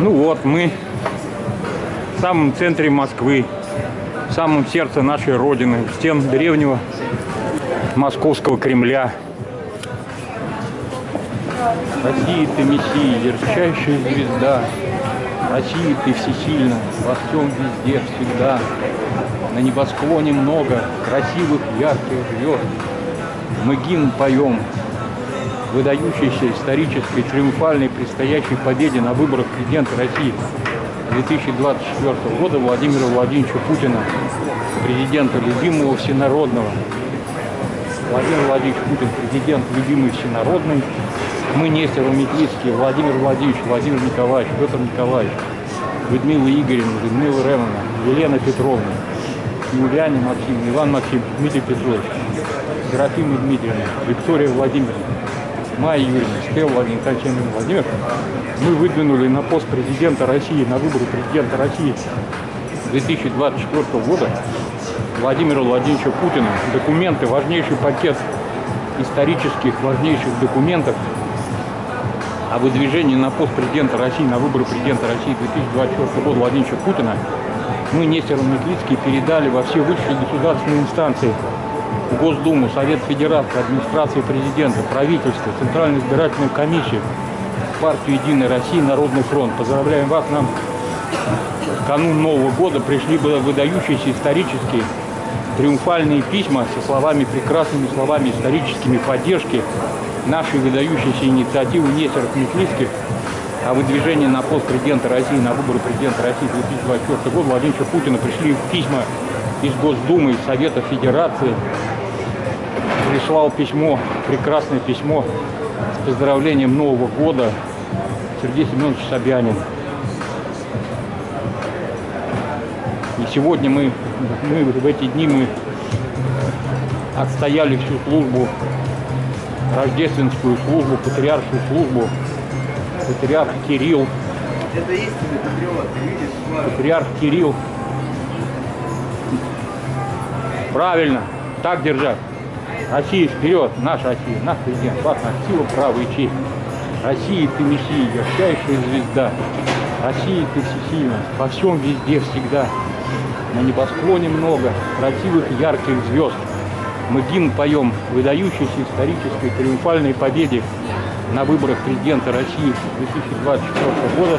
Ну вот, мы в самом центре Москвы, в самом сердце нашей Родины, в стен древнего московского Кремля. Россия, ты Мессия, ярчайшая звезда. Россия, ты всесильна, во всем везде, всегда. На небосклоне много красивых, ярких звезд. Мы гимн поем, выдающейся исторической триумфальной предстоящей победе на выборах президента России 2024 года Владимира Владимировича Путина, президента любимого всенародного. Владимир Владимирович Путин, президент любимый всенародный. Мы Нестеров Метлицкий, Владимир Владимирович, Владимир Николаевич, Петр Николаевич, Людмила Игоревна, Людмила Ремовна, Елена Петровна, Юлиане Максим, Иван Максим, Дмитрий Петрович, Серафима Дмитриевна, Виктория Владимировна, Майя Юрьевна, Стелла Владимир Татьяна Владимир, мы выдвинули на пост президента России, на выборы президента России 2024 года Владимира Владимировича Путина. Документы, важнейший пакет исторических важнейших документов о выдвижении на пост президента России, на выборы президента России 2024 года Владимировича Путина мы, Нестеров Метлицкий, передали во все высшие государственные инстанции Госдуму, Совет Федерации, администрации президента, правительство, Центральную избирательную комиссию, партию «Единая Россия», Народный фронт. Поздравляем вас, нам в канун Нового года пришли выдающиеся исторические триумфальные письма со словами, прекрасными словами историческими поддержки нашей выдающейся инициативы Нестеров Метлицких о выдвижении на пост президента России, на выборы президента России 2024 года Владимира Путина пришли письма из Госдумы, из Совета Федерации, прислал письмо, прекрасное письмо с поздравлением Нового года Сергей Семенович Собянин. И сегодня мы, мы в эти дни мы отстояли всю службу, рождественскую службу, патриаршую службу. Патриарх Кирилл, Это истинный патриот, ты видишь, патриарх Кирилл. Правильно, так держать. Россия вперед, наша Россия, наш президент, вас сила, право и честь. Россия, ты Мессия, ярчайшая звезда. Россия, ты всесильна, во всем, везде, всегда. На небосклоне много красивых, ярких звезд. Мы гимн поем выдающейся исторической триумфальной победе на выборах президента России 2024 года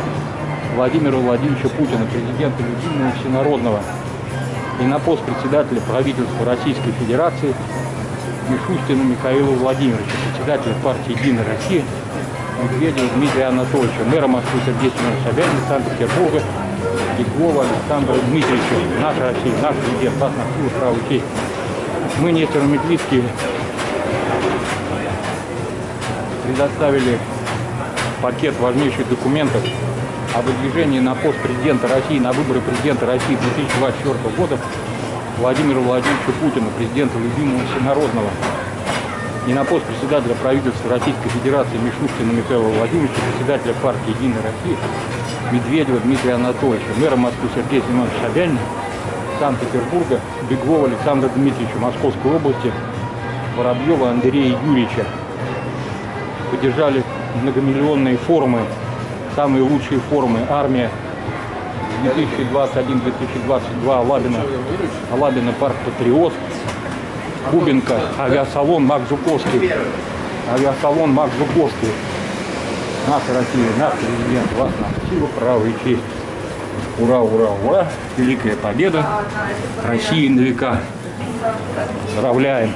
Владимира Владимировича Путина, президента любимого всенародного и на пост председателя правительства Российской Федерации Мишустина Михаила Владимировича, председателя партии «Единая Россия», Медведева Дмитрия Анатольевича, мэра Москвы Сергея Семеновича Собянина, Санкт-Петербурга, Петрова Александра Дмитриевича, наша Россия, наш президент, вас на силу, право честь. Мы, Нестор Метлицкий, предоставили пакет важнейших документов о выдвижении на пост президента России, на выборы президента России 2024 года Владимира Владимировича Путина, президента любимого всенародного, и на пост председателя правительства Российской Федерации Мишустина Михаила Владимировича, председателя партии «Единая Россия» Медведева Дмитрия Анатольевича, мэра Москвы Сергея Семеновича Собянина, Санкт-Петербурга Беглова Александра Дмитриевича, Московской области, Воробьева Андрея Юрьевича. Поддержали многомиллионные форумы, самые лучшие форумы «Армия», 2021-2022 Алабина, Алабина парк Патриот, Кубинка, авиасалон Мак Жуковский, авиасалон Мак Жуковский. Наша Россия, наш президент, вас на силу, право и честь. Ура, ура, ура! Великая победа России на века. Поздравляем!